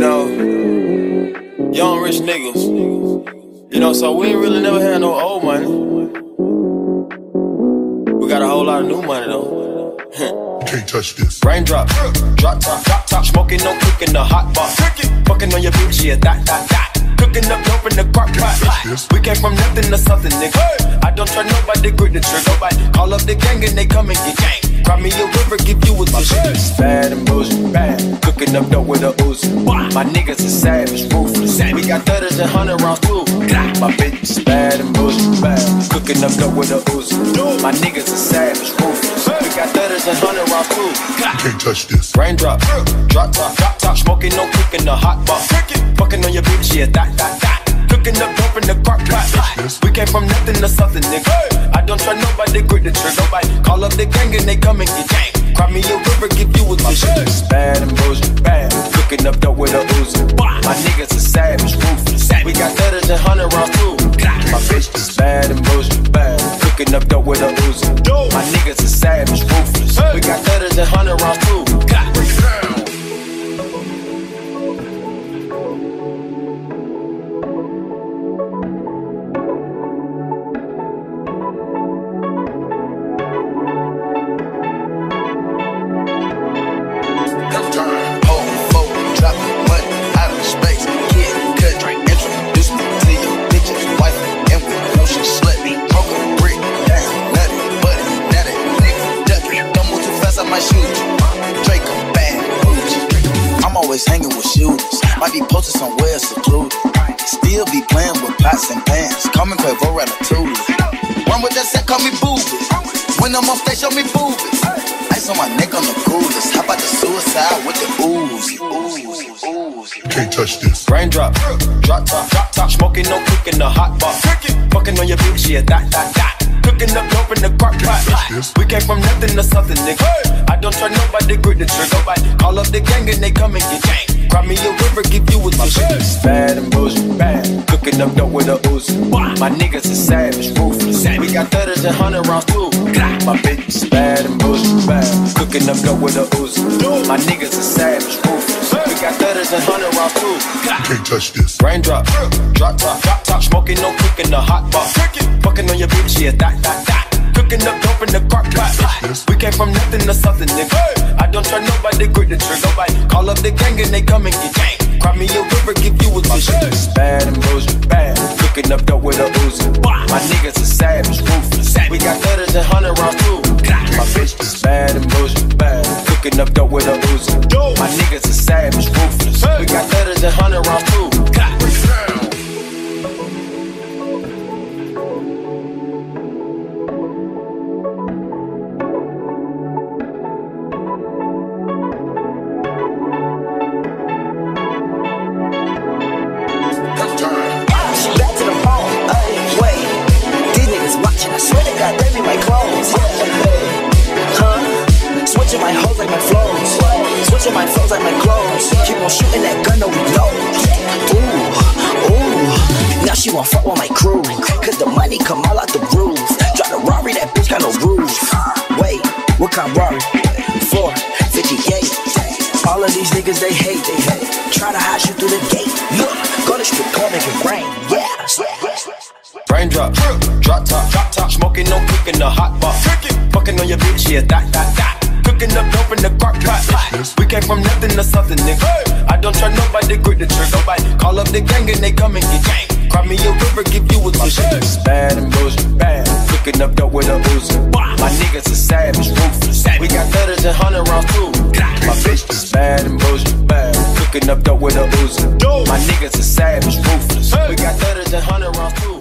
You know, young rich niggas. You know, so we ain't really never had no old money. We got a whole lot of new money though. Can't touch this. Raindrop, drop top, drop top, smoking, no cooking, the hot box. Fucking on your bitch, yeah, that, that, that. Cooking up dope in the crock pot. We came from nothing to something, nigga. I don't try nobody, grip the trigger. Nobody call up the gang and they come and get gang. Cry me a river, give you a tissue. Bad and bullshit, bad. Cooking up dope with a ooze. My niggas are savage, ruthless. We got thudders and hundred rounds too. My bitch is bad and bullshit, bad. Cooking up dope with a ooze. My niggas are savage, ruthless. We got thudders and hundred rounds too. Can't touch this. Raindrop, drop top, drop top, smoking, no cooking, the hot pot. Fucking on your bitch, yeah, that, that, that. Cooking up dope in the crock pot. We came from nothing to something, nigga. Don't try nobody, grip the trigger. Nobody call up the gang and they come and get gang. Cry me a river, give you a tissue. Bad and bullshit, bad. Cooking up dope with a ooze. My niggas are savage, ruthless. We got thudders and hundred rounds too. My bitch is bad and bullshit, bad. Cooking up dope with a ooze. My niggas are savage, ruthless. We got thudders and hundred rounds always hanging with shooters. Might be posted somewhere secluded. Still be playing with pots and pans. Call me Quavo Ratatouille. One with that set, call me boobies. When I'm on stage, show me boobies. Ice on my neck on the coolest. How about the suicide with the ooze? Ooze, ooze. Can't touch this. Raindrop, drop top, drop top, smoking, no cooking, the hot pot. Fucking on your bitch, yeah, that, that, that. Cooking up dope in the crock pot. We came from nothing to something, nigga. I don't try nobody, grip the trigger. Nobody call up the gang and they come and get gang. Cry me a river, give you a tissue. Bad and bullshit, bad. Cooking up dope with a ooze. My niggas are savage, ruthless. We got thudders and hundred rounds too. My bitch is bad and bullshit, bad. Cooking up dope with a ooze. My niggas are savage, ruthless. We got thudders and hundred rounds too. Can't touch this. Raindrop, drop top, drop top, smoking, no cooking, the hot pot. Fucking on your bitch, yeah, that, that, that. Cooking up dope in the crock pot. We came from nothing to something, nigga. I don't try nobody, grip the trigger. Nobody call up the gang and they come and get gang. Cry me a river, give you a tissue. Bad and bullshit, bad. Cooking up dope with a ooze. My niggas Switching my flows like my clothes. Keep on shooting that gun, no reload. Ooh, ooh. Now she want fuck with my crew. Cause the money come all out the roof. Drive the Rari, that bitch got no roof. Wait, what kind of Rari? 458. All of these niggas, they hate, they hate. Try to hide you through the gate. Look, go to strip club, make it rain. Yeah. Raindrop, drop drop top, drop top, smoking, no cooking, the hot pot. Fucking on your bitch, yeah, that, that, that. Cooking up dope in the crock pot. Came from nothing to something, nigga. I don't try nobody, grip the trigger. Nobody call up the gang and they come and get gang. Cry me a river, give you a tissue. Bad and bullshit, bad. Cooking up dope with a ooze. My niggas are savage, ruthless. We got thudders and hundred rounds too. My bitch is bad and bullshit, bad. Cooking up dope with a ooze. My niggas are savage, ruthless. We got thudders and hundred rounds too.